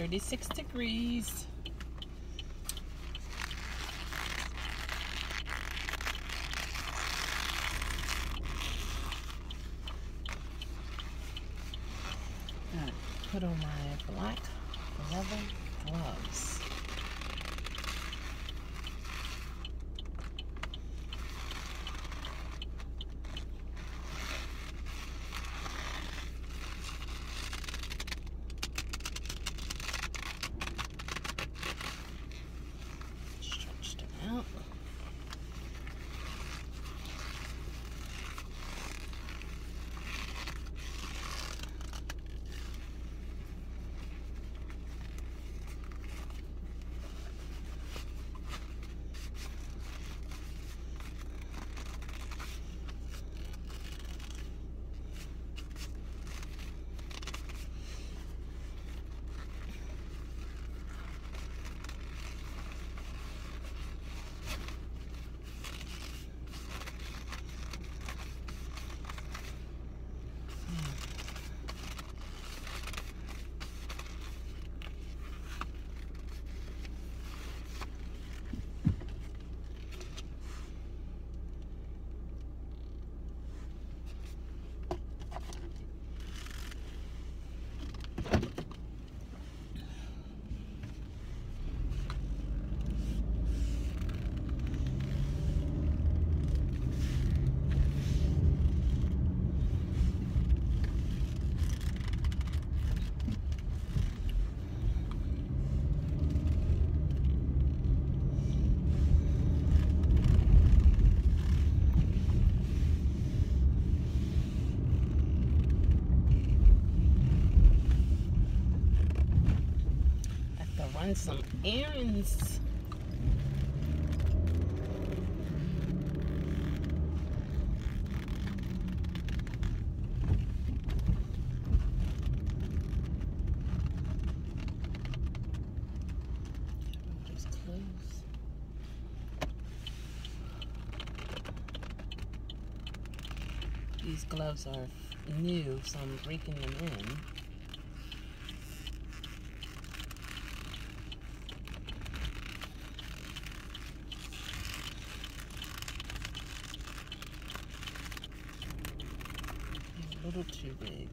36 degrees. Run some errands. These gloves are new, so I'm breaking them in. a little too big.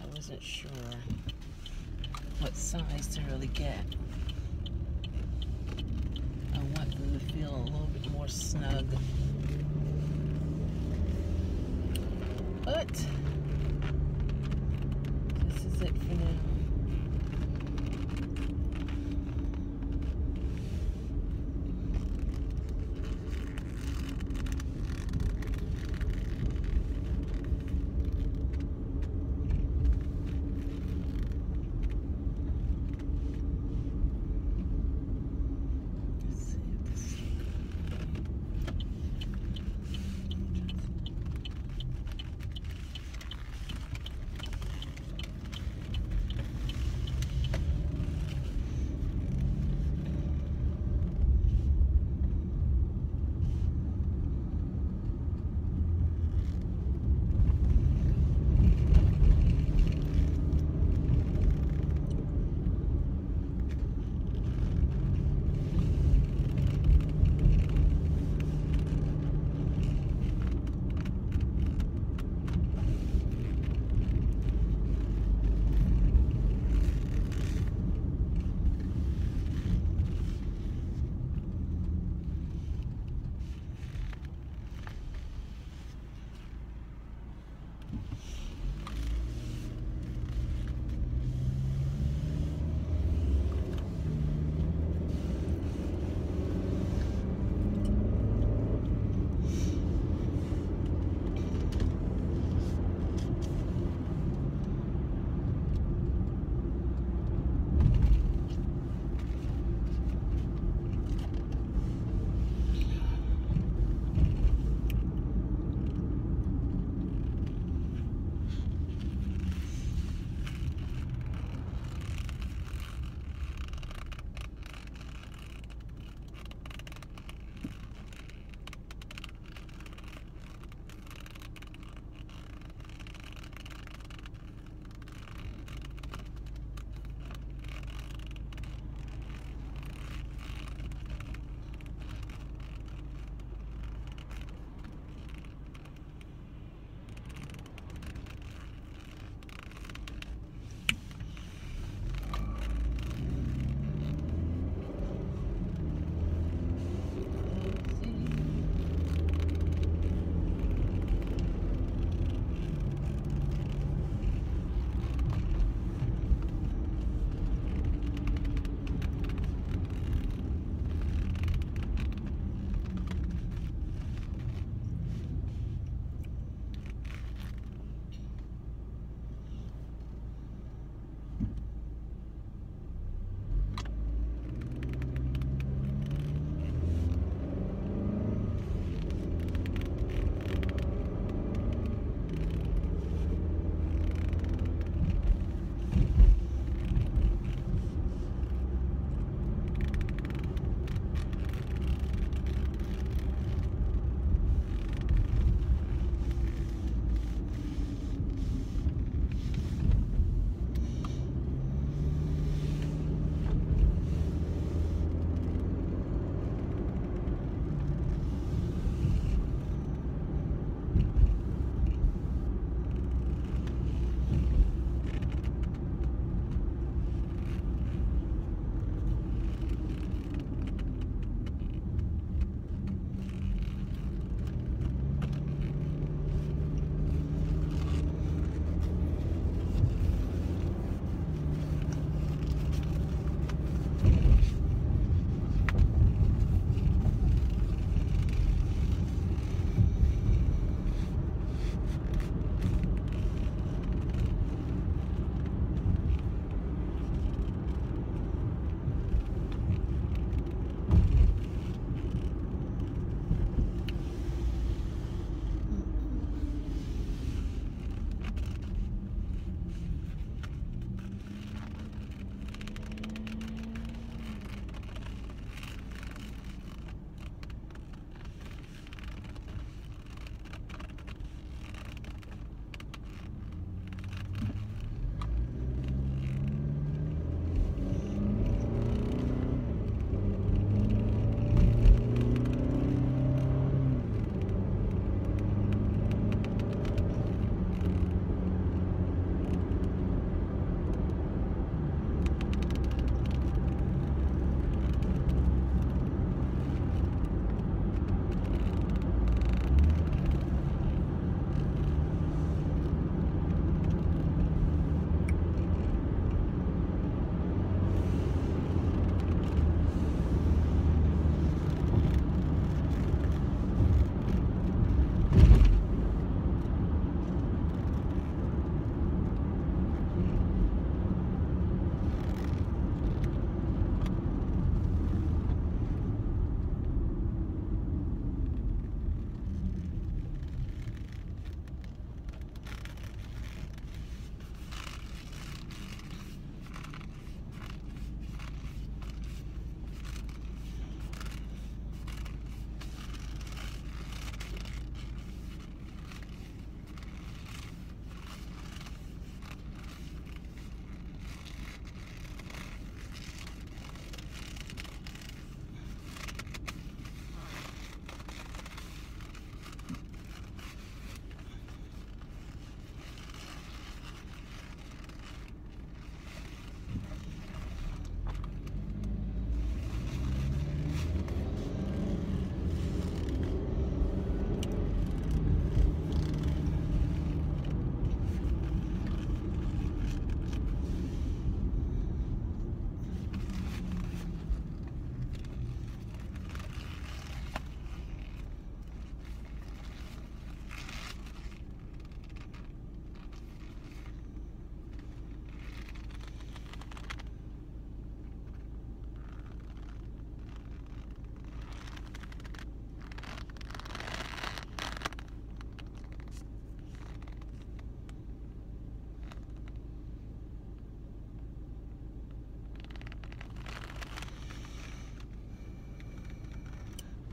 I wasn't sure what size to really get. I want them to feel a little bit more snug. But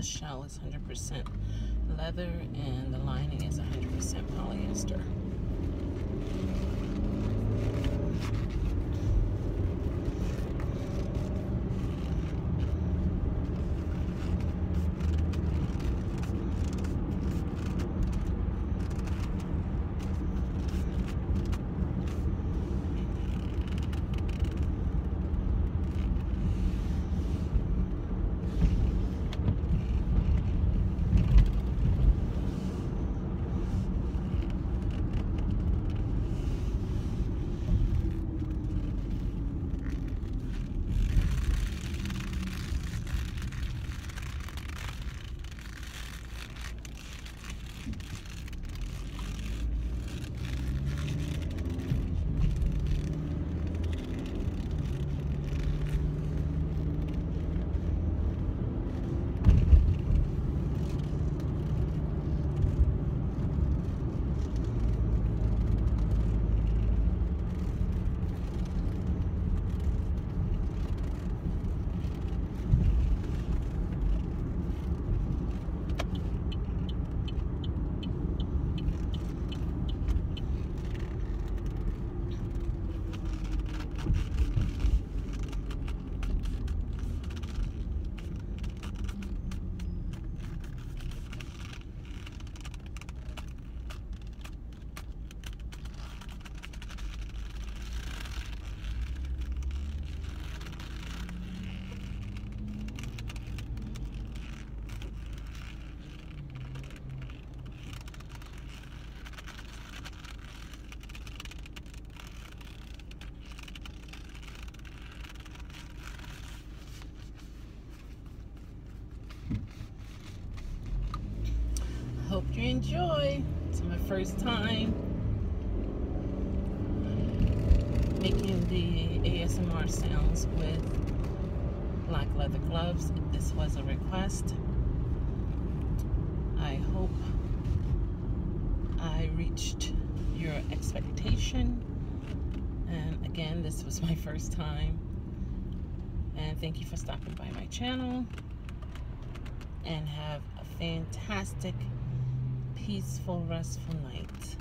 The shell is 100% leather and the lining is 100% polyester. Enjoy. It's my first time making the ASMR sounds with black leather gloves. This was a request. I hope I reached your expectation. And again, this was my first time. And thank you for stopping by my channel. And have a fantastic peaceful, restful night.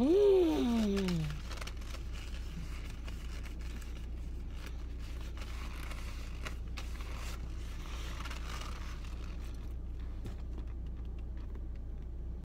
Mmm.